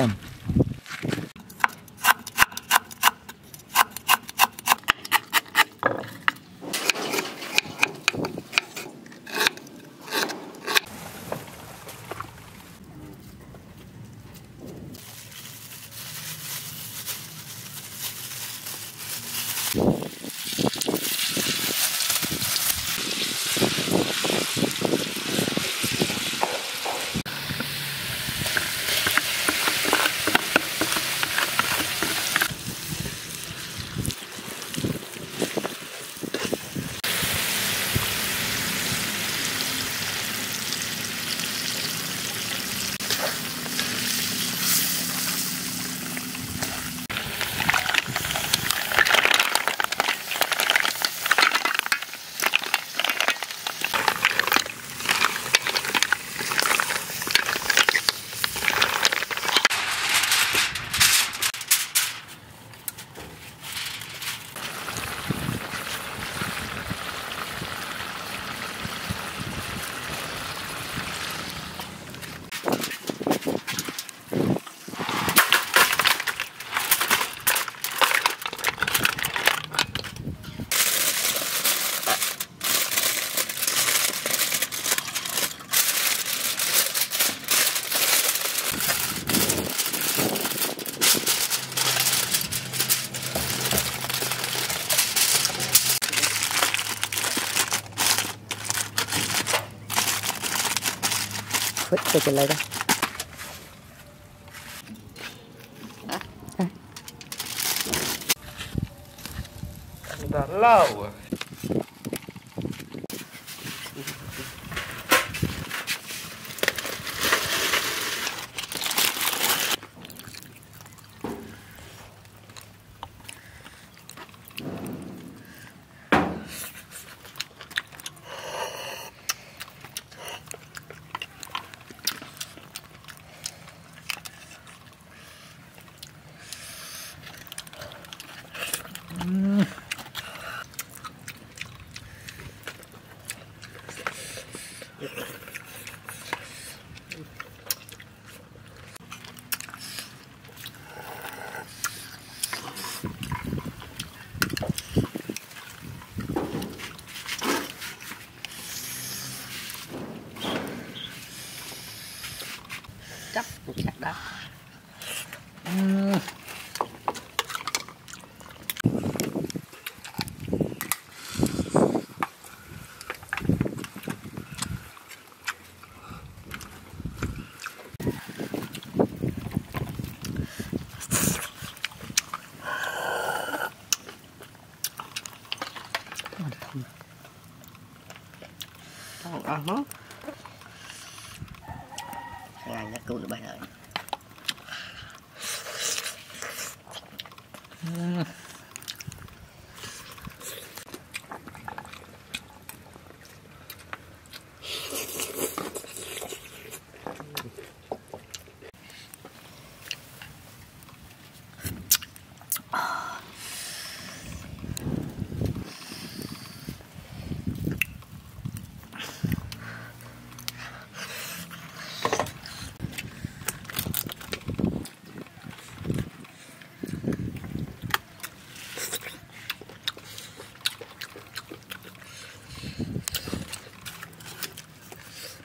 him. put it later. Ah. Ah. The lower. Mm. Mantap. Tahu ah mau. Nah, nak kau lebih banyak. Hmm.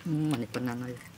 Hmm, manit pa nanay.